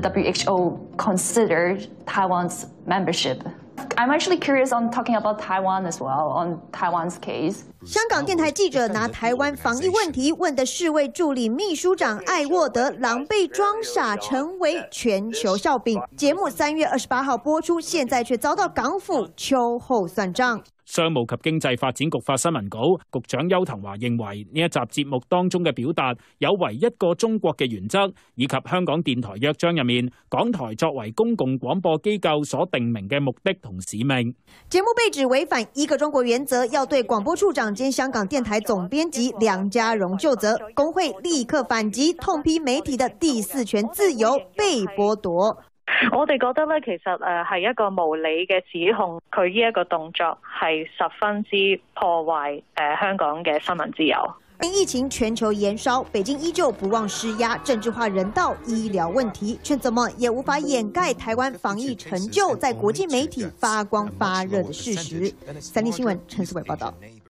the WHO considered Taiwan's membership? I'm actually curious on talking about Taiwan as well, on Taiwan's case. 香港电台记者拿台湾防疫问题问的世卫助理秘书长艾沃德，狼狈装傻成为全球笑柄。节目三月二十八号播出，现在却遭到港府秋后算账。商務及經濟發展局發新聞稿，局長邱騰華認為呢一集節目當中嘅表達有违一個中國嘅原則，以及香港電台約章入面港台作為公共廣播機構所定明嘅目的同使命。節目被指違反一個中國原則，要對廣播處長兼香港電台總編輯梁家榮就责。工會立刻反擊，痛批媒體的第四權自由被剝奪。我哋覺得咧，其實誒係一個無理嘅指控，佢呢一個動作係十分之破壞誒香港嘅新聞自由。因疫情全球延燒，北京依舊不忘施壓，政治化人道醫療問題，卻怎麼也無法掩蓋台灣防疫成就在國際媒體發光發熱的事實。三立新聞陳思偉報道。